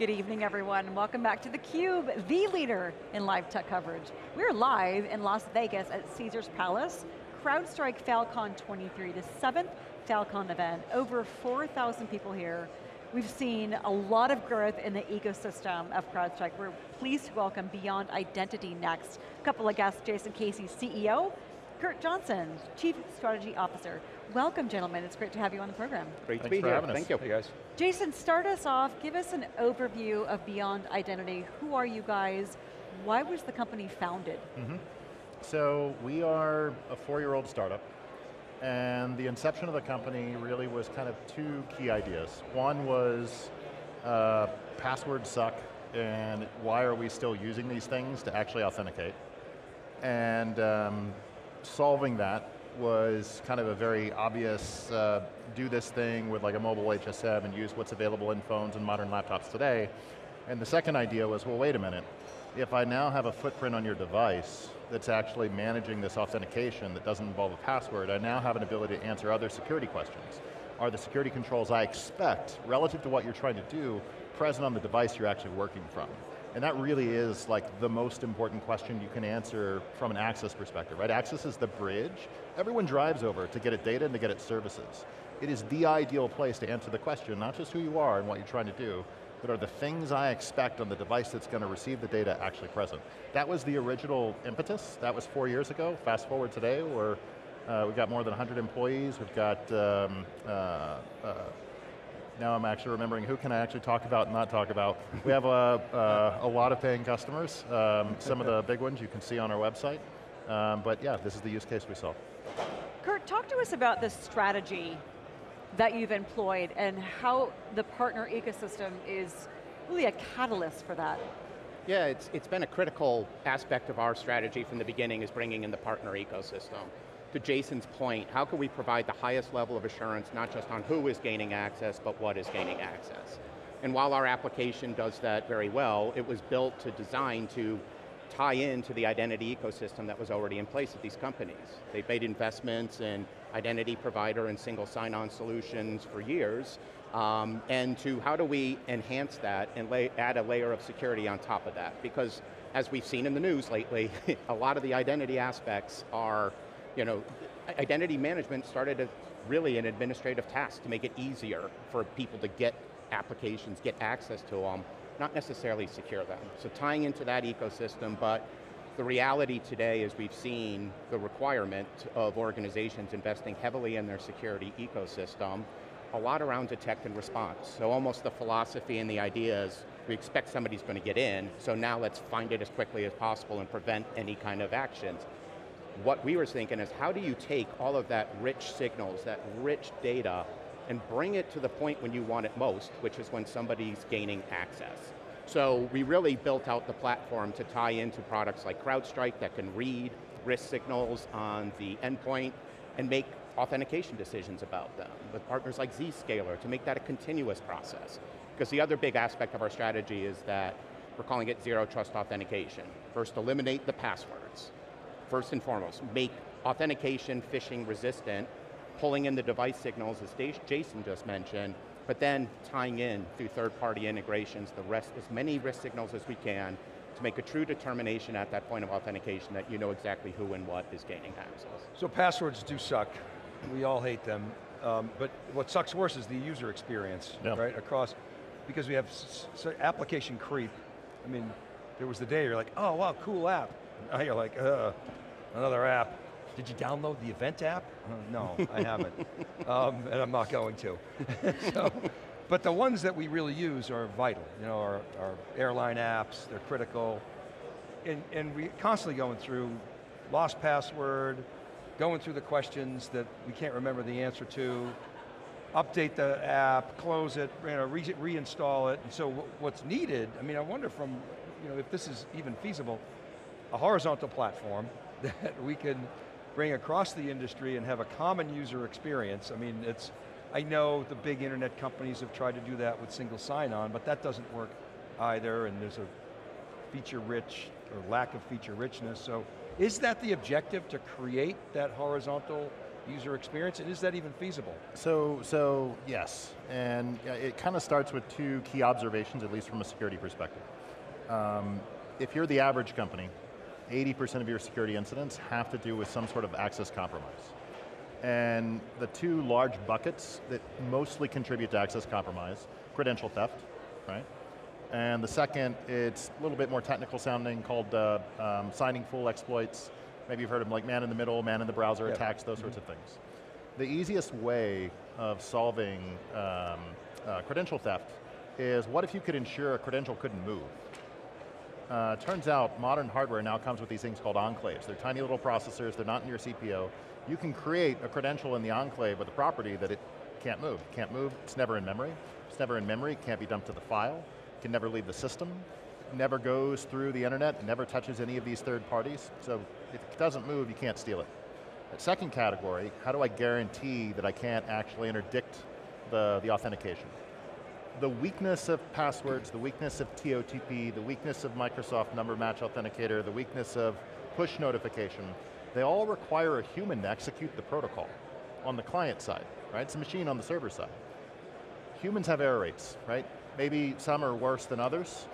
Good evening everyone, and welcome back to theCUBE, the leader in live tech coverage. We're live in Las Vegas at Caesars Palace, CrowdStrike Falcon 23, the seventh Falcon event. Over 4,000 people here. We've seen a lot of growth in the ecosystem of CrowdStrike. We're pleased to welcome Beyond Identity next. A couple of guests, Jasson Casey, CEO, Kurt Johnson, Chief Strategy Officer. Welcome, gentlemen. It's great to have you on the program. Great Thanks to be for here. Thank you. Hey guys. Jasson, start us off. Give us an overview of Beyond Identity. Who are you guys? Why was the company founded? Mm -hmm. So we are a four-year-old startup, and the inception of the company really was kind of two key ideas. One was uh, passwords suck, and why are we still using these things to actually authenticate? And um, solving that was kind of a very obvious, uh, do this thing with like a mobile HSM and use what's available in phones and modern laptops today. And the second idea was, well wait a minute, if I now have a footprint on your device that's actually managing this authentication that doesn't involve a password, I now have an ability to answer other security questions. Are the security controls I expect, relative to what you're trying to do, present on the device you're actually working from? And that really is like the most important question you can answer from an access perspective, right? Access is the bridge. Everyone drives over to get its data and to get its services. It is the ideal place to answer the question, not just who you are and what you're trying to do, but are the things I expect on the device that's going to receive the data actually present? That was the original impetus. That was four years ago. Fast forward today, we're, uh, we've got more than 100 employees. We've got um, uh, uh, now I'm actually remembering who can I actually talk about and not talk about. We have a, a, a lot of paying customers. Um, some of the big ones you can see on our website. Um, but yeah, this is the use case we saw. Kurt, talk to us about the strategy that you've employed and how the partner ecosystem is really a catalyst for that. Yeah, it's, it's been a critical aspect of our strategy from the beginning is bringing in the partner ecosystem to Jasson's point, how can we provide the highest level of assurance, not just on who is gaining access, but what is gaining access? And while our application does that very well, it was built to design to tie into the identity ecosystem that was already in place at these companies. They've made investments in identity provider and single sign-on solutions for years, um, and to how do we enhance that and lay, add a layer of security on top of that? Because as we've seen in the news lately, a lot of the identity aspects are you know, identity management started as really an administrative task to make it easier for people to get applications, get access to them, not necessarily secure them. So tying into that ecosystem, but the reality today is we've seen the requirement of organizations investing heavily in their security ecosystem, a lot around detect and response. So almost the philosophy and the idea is we expect somebody's going to get in, so now let's find it as quickly as possible and prevent any kind of actions what we were thinking is how do you take all of that rich signals, that rich data, and bring it to the point when you want it most, which is when somebody's gaining access. So we really built out the platform to tie into products like CrowdStrike that can read risk signals on the endpoint and make authentication decisions about them, with partners like Zscaler to make that a continuous process. Because the other big aspect of our strategy is that we're calling it zero trust authentication. First, eliminate the passwords first and foremost, make authentication phishing resistant, pulling in the device signals as Jasson just mentioned, but then tying in through third-party integrations the rest, as many risk signals as we can to make a true determination at that point of authentication that you know exactly who and what is gaining access. So passwords do suck. We all hate them. Um, but what sucks worse is the user experience, yeah. right, across, because we have application creep. I mean, there was the day you're like, oh wow, cool app. Now you're like, uh, another app. Did you download the event app? Uh, no, I haven't. Um, and I'm not going to. so, but the ones that we really use are vital. You know, our, our airline apps, they're critical. And, and we constantly going through lost password, going through the questions that we can't remember the answer to, update the app, close it, you know, re reinstall it. And so what's needed, I mean, I wonder from, you know, if this is even feasible, a horizontal platform that we can bring across the industry and have a common user experience. I mean, it's, I know the big internet companies have tried to do that with single sign-on, but that doesn't work either, and there's a feature rich, or lack of feature richness, so is that the objective, to create that horizontal user experience, and is that even feasible? So, so yes, and it kind of starts with two key observations, at least from a security perspective. Um, if you're the average company, 80% of your security incidents have to do with some sort of access compromise. And the two large buckets that mostly contribute to access compromise, credential theft, right? And the second, it's a little bit more technical sounding called uh, um, signing full exploits. Maybe you've heard of them like man in the middle, man in the browser yep. attacks, those mm -hmm. sorts of things. The easiest way of solving um, uh, credential theft is what if you could ensure a credential couldn't move? Uh, turns out modern hardware now comes with these things called enclaves. They're tiny little processors, they're not in your CPU. You can create a credential in the enclave with a property that it can't move. Can't move, it's never in memory. It's never in memory, can't be dumped to the file, can never leave the system, never goes through the internet, never touches any of these third parties. So if it doesn't move, you can't steal it. The second category, how do I guarantee that I can't actually interdict the, the authentication? The weakness of passwords, the weakness of TOTP, the weakness of Microsoft Number Match Authenticator, the weakness of push notification, they all require a human to execute the protocol on the client side, right? It's a machine on the server side. Humans have error rates, right? Maybe some are worse than others,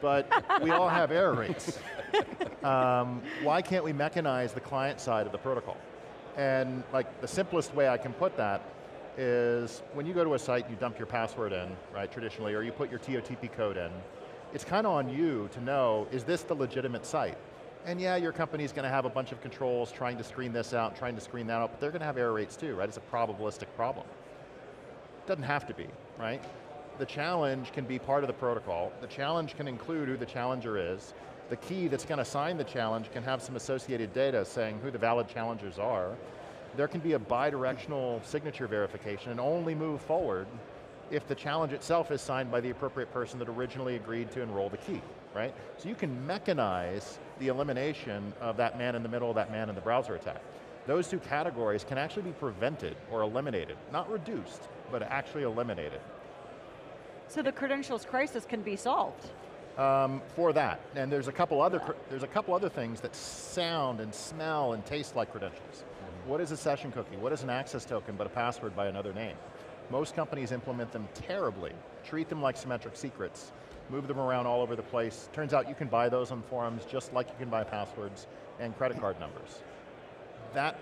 but we all have error rates. Um, why can't we mechanize the client side of the protocol? And like the simplest way I can put that is when you go to a site you dump your password in, right, traditionally, or you put your TOTP code in, it's kind of on you to know, is this the legitimate site? And yeah, your company's going to have a bunch of controls trying to screen this out, trying to screen that out, but they're going to have error rates too, right? It's a probabilistic problem. Doesn't have to be, right? The challenge can be part of the protocol. The challenge can include who the challenger is. The key that's going to sign the challenge can have some associated data saying who the valid challengers are there can be a bi-directional signature verification and only move forward if the challenge itself is signed by the appropriate person that originally agreed to enroll the key, right? So you can mechanize the elimination of that man in the middle, that man in the browser attack. Those two categories can actually be prevented or eliminated, not reduced, but actually eliminated. So the credentials crisis can be solved? Um, for that, and there's a couple other there's a couple other things that sound and smell and taste like credentials. What is a session cookie? What is an access token but a password by another name? Most companies implement them terribly, treat them like symmetric secrets, move them around all over the place. Turns out you can buy those on forums just like you can buy passwords and credit card numbers. That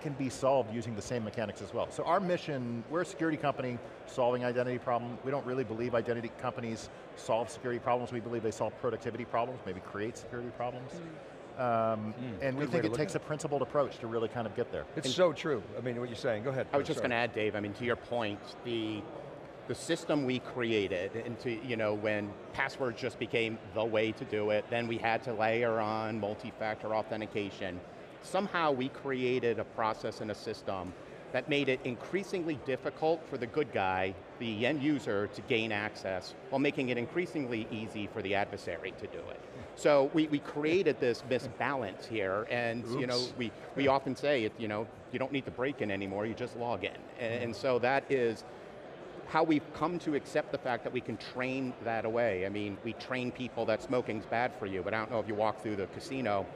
can be solved using the same mechanics as well. So our mission, we're a security company solving identity problem. We don't really believe identity companies solve security problems. We believe they solve productivity problems, maybe create security problems. Mm -hmm. Um, mm, and we think it takes a principled approach to really kind of get there. It's and so true. I mean, what you're saying, go ahead. I was just going to add, Dave, I mean, to your point, the, the system we created into, you know, when passwords just became the way to do it, then we had to layer on multi-factor authentication. Somehow we created a process and a system that made it increasingly difficult for the good guy, the end user, to gain access, while making it increasingly easy for the adversary to do it. So we, we created this misbalance here, and Oops. you know, we, we often say, it, you know, you don't need to break in anymore, you just log in. And, and so that is how we've come to accept the fact that we can train that away. I mean, we train people that smoking's bad for you, but I don't know if you walk through the casino,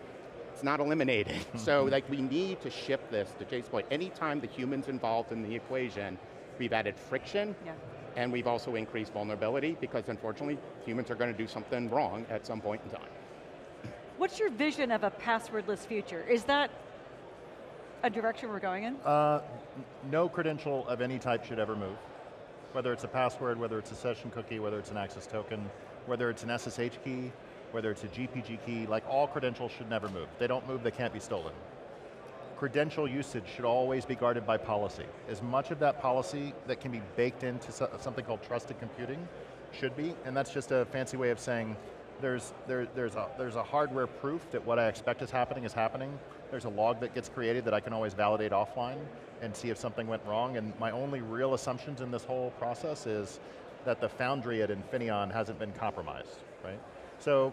it's not eliminated. so like we need to shift this, to Jay's point, anytime the human's involved in the equation, we've added friction, yeah and we've also increased vulnerability because unfortunately, humans are going to do something wrong at some point in time. What's your vision of a passwordless future? Is that a direction we're going in? Uh, no credential of any type should ever move. Whether it's a password, whether it's a session cookie, whether it's an access token, whether it's an SSH key, whether it's a GPG key, like all credentials should never move. they don't move, they can't be stolen credential usage should always be guarded by policy. As much of that policy that can be baked into something called trusted computing should be, and that's just a fancy way of saying there's, there, there's, a, there's a hardware proof that what I expect is happening is happening. There's a log that gets created that I can always validate offline and see if something went wrong, and my only real assumptions in this whole process is that the foundry at Infineon hasn't been compromised, right? So,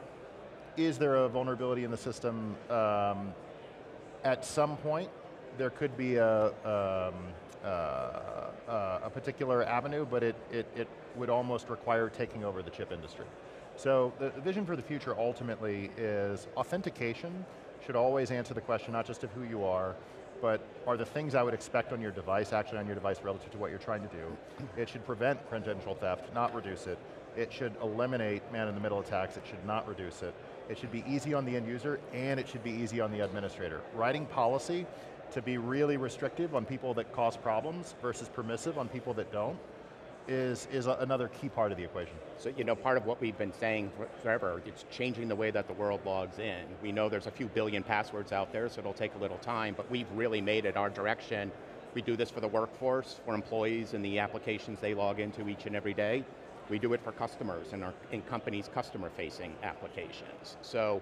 is there a vulnerability in the system? Um, at some point, there could be a, um, uh, uh, a particular avenue, but it, it, it would almost require taking over the chip industry. So the, the vision for the future ultimately is authentication should always answer the question not just of who you are, but are the things I would expect on your device actually on your device relative to what you're trying to do. It should prevent credential theft, not reduce it. It should eliminate man-in-the-middle attacks, it should not reduce it. It should be easy on the end user, and it should be easy on the administrator. Writing policy to be really restrictive on people that cause problems versus permissive on people that don't is, is a, another key part of the equation. So, you know, part of what we've been saying forever, it's changing the way that the world logs in. We know there's a few billion passwords out there, so it'll take a little time, but we've really made it our direction. We do this for the workforce, for employees and the applications they log into each and every day. We do it for customers and our in companies' customer-facing applications. So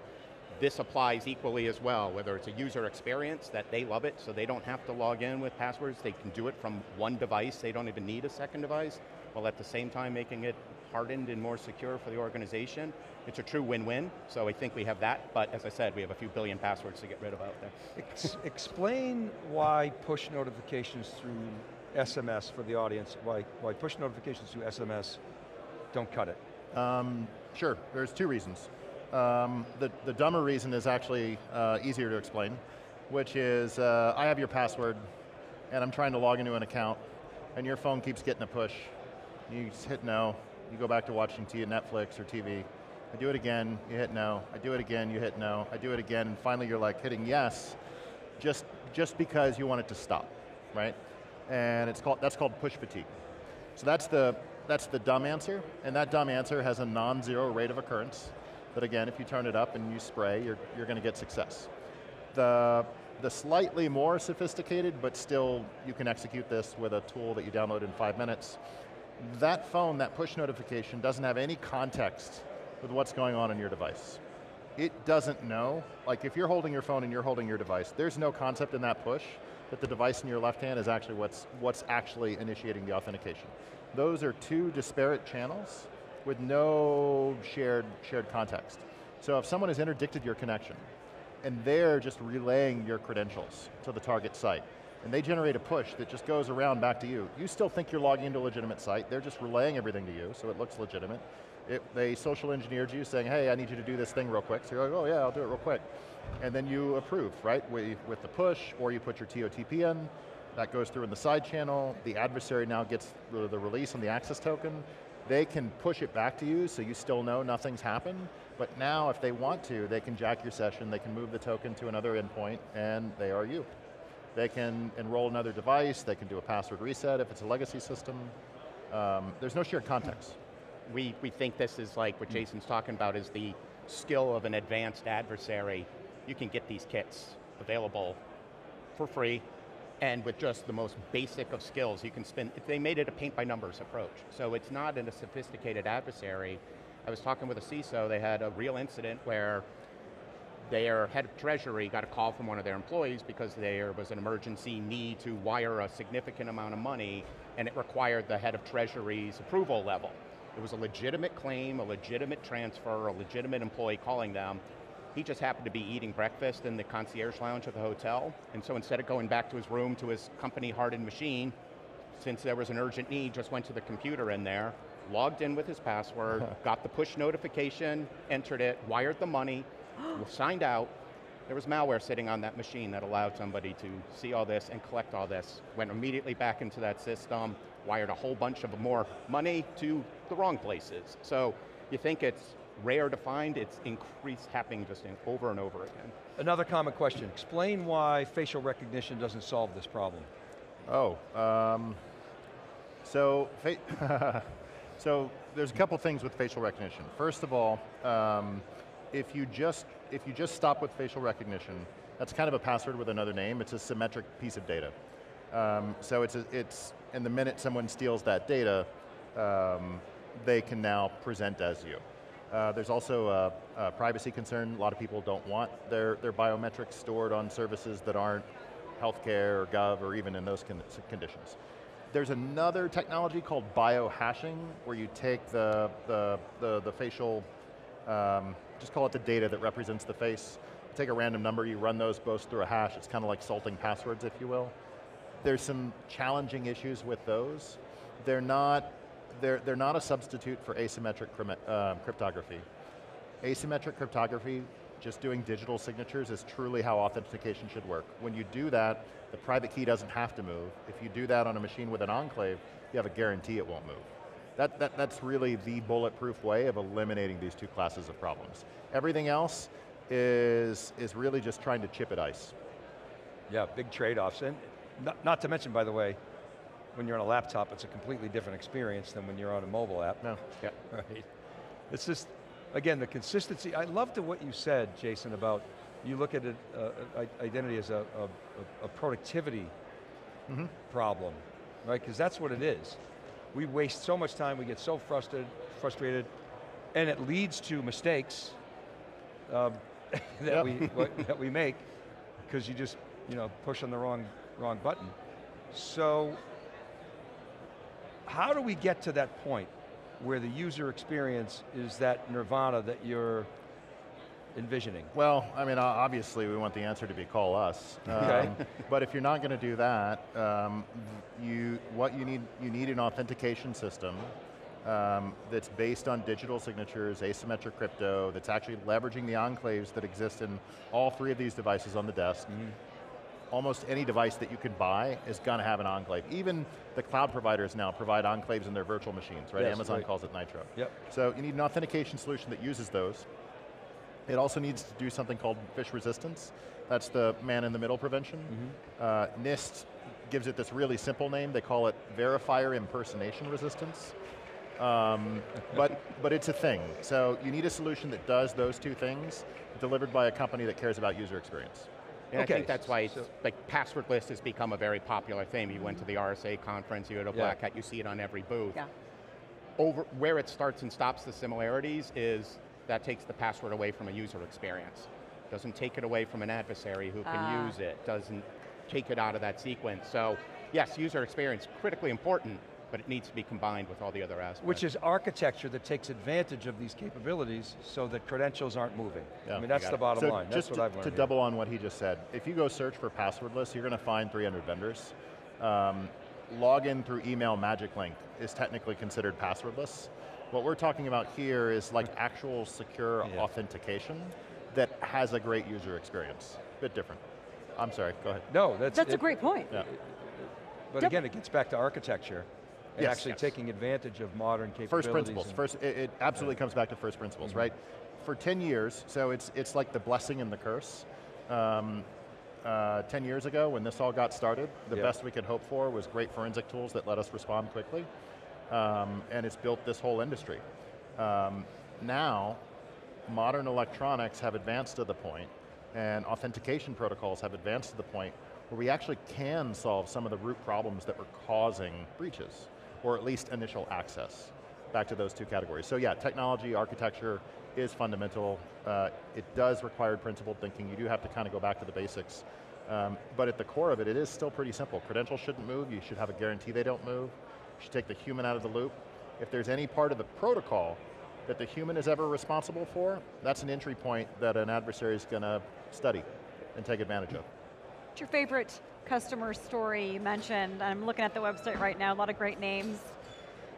this applies equally as well, whether it's a user experience that they love it, so they don't have to log in with passwords, they can do it from one device, they don't even need a second device, while at the same time making it hardened and more secure for the organization. It's a true win-win, so I think we have that, but as I said, we have a few billion passwords to get rid of out there. Ex explain why push notifications through SMS for the audience, why, why push notifications through SMS don't cut it. Um, sure, there's two reasons. Um, the, the dumber reason is actually uh, easier to explain, which is uh, I have your password and I'm trying to log into an account and your phone keeps getting a push. You hit no, you go back to watching t Netflix or TV. I do it again, you hit no. I do it again, you hit no. I do it again, and finally you're like hitting yes, just, just because you want it to stop, right? And it's called, that's called push fatigue. So that's the, that's the dumb answer, and that dumb answer has a non-zero rate of occurrence. But again, if you turn it up and you spray, you're, you're going to get success. The, the slightly more sophisticated, but still you can execute this with a tool that you download in five minutes, that phone, that push notification doesn't have any context with what's going on in your device. It doesn't know, like if you're holding your phone and you're holding your device, there's no concept in that push that the device in your left hand is actually what's, what's actually initiating the authentication. Those are two disparate channels with no shared, shared context. So if someone has interdicted your connection, and they're just relaying your credentials to the target site, and they generate a push that just goes around back to you. You still think you're logging into a legitimate site, they're just relaying everything to you, so it looks legitimate. It, they social engineered you saying, hey, I need you to do this thing real quick. So you're like, oh yeah, I'll do it real quick. And then you approve, right, with, with the push, or you put your TOTP in, that goes through in the side channel, the adversary now gets the, release on the access token, they can push it back to you so you still know nothing's happened, but now if they want to, they can jack your session, they can move the token to another endpoint, and they are you. They can enroll another device, they can do a password reset if it's a legacy system. Um, there's no shared context. We, we think this is like what Jasson's talking about is the skill of an advanced adversary. You can get these kits available for free and with just the most basic of skills, you can spend, they made it a paint by numbers approach. So it's not in a sophisticated adversary. I was talking with a CISO, they had a real incident where their head of treasury got a call from one of their employees because there was an emergency need to wire a significant amount of money and it required the head of treasury's approval level. It was a legitimate claim, a legitimate transfer, a legitimate employee calling them, he just happened to be eating breakfast in the concierge lounge of the hotel, and so instead of going back to his room to his company hardened machine, since there was an urgent need, just went to the computer in there, logged in with his password, got the push notification, entered it, wired the money, signed out, there was malware sitting on that machine that allowed somebody to see all this and collect all this. Went immediately back into that system, wired a whole bunch of more money to the wrong places. So you think it's rare to find, it's increased happening just in over and over again. Another common question, explain why facial recognition doesn't solve this problem. Oh, um, so, so there's a couple things with facial recognition. First of all, um, if you just if you just stop with facial recognition, that's kind of a password with another name. It's a symmetric piece of data. Um, so it's a, it's and the minute someone steals that data, um, they can now present as you. Uh, there's also a, a, privacy concern. A lot of people don't want their, their biometrics stored on services that aren't healthcare or gov or even in those con conditions. There's another technology called biohashing where you take the, the, the, the facial, um, just call it the data that represents the face, take a random number, you run those both through a hash, it's kind of like salting passwords if you will. There's some challenging issues with those. They're not they're, they're not a substitute for asymmetric uh, cryptography. Asymmetric cryptography just doing digital signatures is truly how authentication should work. When you do that, the private key doesn't have to move. If you do that on a machine with an enclave, you have a guarantee it won't move. That, that, that's really the bulletproof way of eliminating these two classes of problems. Everything else is, is really just trying to chip at ice. Yeah, big trade-offs. And not, not to mention, by the way, when you're on a laptop, it's a completely different experience than when you're on a mobile app. No. Yeah. Right. It's just, again, the consistency. I loved what you said, Jasson, about you look at it, uh, identity as a, a, a productivity mm -hmm. problem, right? Because that's what it is. We waste so much time, we get so frustrated, frustrated and it leads to mistakes um, that, we, that we make because you just you know, push on the wrong, wrong button. So, how do we get to that point where the user experience is that nirvana that you're envisioning? Well, I mean, obviously we want the answer to be call us. Okay. Um, but if you're not going to do that, um, you, what you need, you need an authentication system um, that's based on digital signatures, asymmetric crypto, that's actually leveraging the enclaves that exist in all three of these devices on the desk. Mm -hmm almost any device that you can buy is going to have an enclave. Even the cloud providers now provide enclaves in their virtual machines, right? Yes, Amazon right. calls it Nitro. Yep. So you need an authentication solution that uses those. It also needs to do something called phish resistance. That's the man-in-the-middle prevention. Mm -hmm. uh, NIST gives it this really simple name. They call it verifier impersonation resistance. Um, but, but it's a thing. So you need a solution that does those two things, delivered by a company that cares about user experience. And okay. I think that's why so, like passwordless has become a very popular thing. You went to the RSA conference, you had a Black Hat, you see it on every booth. Yeah. Over, where it starts and stops the similarities is that takes the password away from a user experience. Doesn't take it away from an adversary who can uh. use it, doesn't take it out of that sequence. So yes, user experience, critically important, but it needs to be combined with all the other aspects. Which is architecture that takes advantage of these capabilities so that credentials aren't moving. Yeah. I mean, that's the bottom so line. Just that's to, what I've learned To here. double on what he just said, if you go search for passwordless, you're going to find 300 vendors. Um, login through email magic link is technically considered passwordless. What we're talking about here is like actual secure yeah. authentication that has a great user experience. Bit different. I'm sorry, go ahead. No, that's- That's it, a great point. Yeah. But yep. again, it gets back to architecture and yes, actually yes. taking advantage of modern capabilities. First principles, first, it, it absolutely yeah. comes back to first principles, mm -hmm. right? For 10 years, so it's, it's like the blessing and the curse. Um, uh, 10 years ago, when this all got started, the yeah. best we could hope for was great forensic tools that let us respond quickly. Um, and it's built this whole industry. Um, now, modern electronics have advanced to the point, and authentication protocols have advanced to the point where we actually can solve some of the root problems that were causing breaches or at least initial access. Back to those two categories. So yeah, technology, architecture is fundamental. Uh, it does require principled thinking. You do have to kind of go back to the basics. Um, but at the core of it, it is still pretty simple. Credentials shouldn't move. You should have a guarantee they don't move. You should take the human out of the loop. If there's any part of the protocol that the human is ever responsible for, that's an entry point that an adversary is going to study and take advantage of. What's your favorite customer story you mentioned, I'm looking at the website right now, a lot of great names,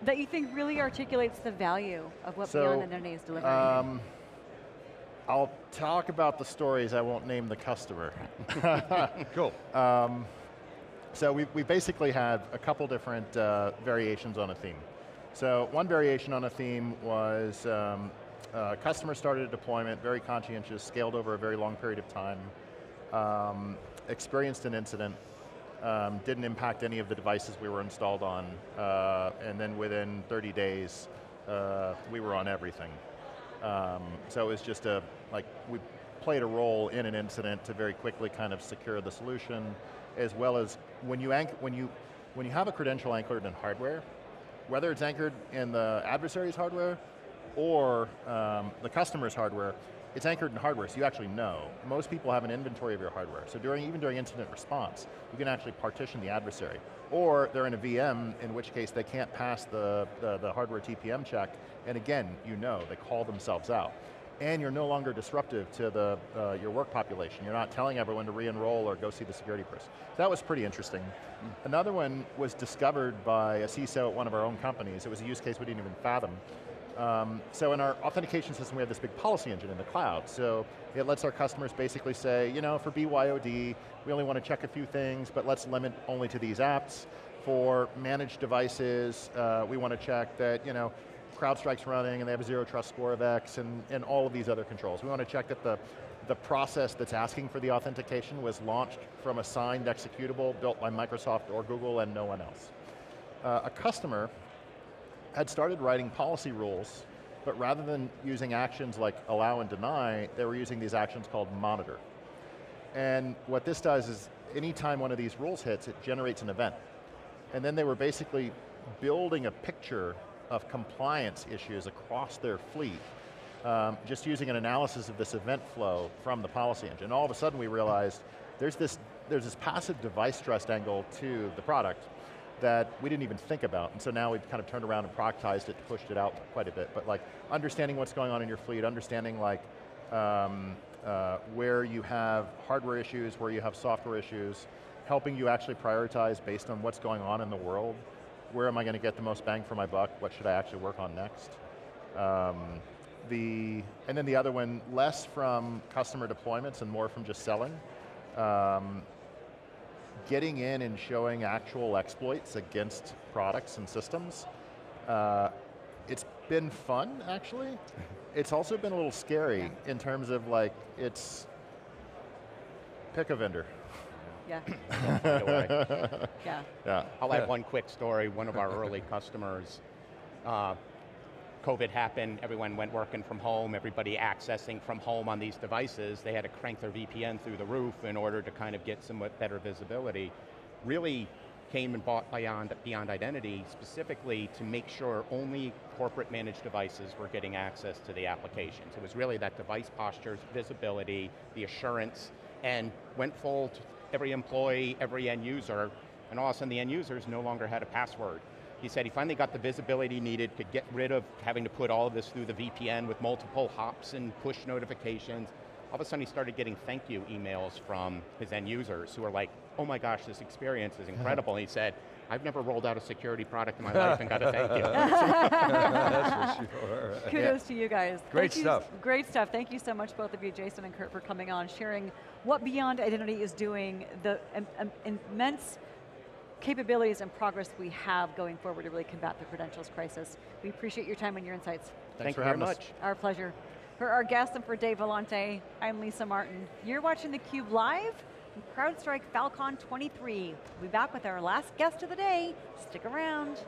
that you think really articulates the value of what so, Beyond Identity is delivering? Um, I'll talk about the stories, I won't name the customer. cool. Um, so we, we basically had a couple different uh, variations on a theme. So one variation on a theme was um, uh, customer started a deployment, very conscientious, scaled over a very long period of time. Um, experienced an incident, um, didn't impact any of the devices we were installed on, uh, and then within 30 days, uh, we were on everything. Um, so it was just a, like, we played a role in an incident to very quickly kind of secure the solution, as well as when you, when you, when you have a credential anchored in hardware, whether it's anchored in the adversary's hardware or um, the customer's hardware, it's anchored in hardware, so you actually know. Most people have an inventory of your hardware, so during even during incident response, you can actually partition the adversary. Or they're in a VM, in which case they can't pass the, the, the hardware TPM check, and again, you know, they call themselves out. And you're no longer disruptive to the, uh, your work population. You're not telling everyone to re-enroll or go see the security person. So that was pretty interesting. Another one was discovered by a CISO at one of our own companies. It was a use case we didn't even fathom. Um, so in our authentication system, we have this big policy engine in the cloud. So it lets our customers basically say, you know, for BYOD, we only want to check a few things, but let's limit only to these apps. For managed devices, uh, we want to check that, you know, CrowdStrike's running and they have a zero trust score of X and, and all of these other controls. We want to check that the, the process that's asking for the authentication was launched from a signed executable built by Microsoft or Google and no one else. Uh, a customer had started writing policy rules, but rather than using actions like allow and deny, they were using these actions called monitor. And what this does is, anytime one of these rules hits, it generates an event. And then they were basically building a picture of compliance issues across their fleet, um, just using an analysis of this event flow from the policy engine. All of a sudden we realized there's this, there's this passive device trust angle to the product that we didn't even think about. And so now we've kind of turned around and productized it, pushed it out quite a bit. But like understanding what's going on in your fleet, understanding like um, uh, where you have hardware issues, where you have software issues, helping you actually prioritize based on what's going on in the world. Where am I going to get the most bang for my buck? What should I actually work on next? Um, the, and then the other one, less from customer deployments and more from just selling. Um, getting in and showing actual exploits against products and systems, uh, it's been fun, actually. it's also been a little scary in terms of like, it's, pick a vendor. Yeah. by the way. yeah. Yeah. I'll add one quick story. One of our early customers, uh, COVID happened, everyone went working from home, everybody accessing from home on these devices. They had to crank their VPN through the roof in order to kind of get somewhat better visibility. Really came and bought Beyond, Beyond Identity specifically to make sure only corporate managed devices were getting access to the applications. It was really that device posture, visibility, the assurance, and went full to every employee, every end user, and all of a sudden the end users no longer had a password. He said he finally got the visibility he needed to get rid of having to put all of this through the VPN with multiple hops and push notifications. All of a sudden he started getting thank you emails from his end users who are like, oh my gosh, this experience is incredible. and he said, I've never rolled out a security product in my life and got a thank you. That's for sure. Kudos to you guys. Great Thank you- stuff. great stuff. Thank you so much, both of you, Jasson and Kurt, for coming on, sharing what Beyond Identity is doing, the im- im- immense capabilities and progress we have going forward to really combat the credentials crisis. We appreciate your time and your insights. Thank for you very having us. much. Our pleasure. For our guest and for Dave Vellante, I'm Lisa Martin. You're watching theCUBE live from CrowdStrike Falcon 23. We'll be back with our last guest of the day. Stick around.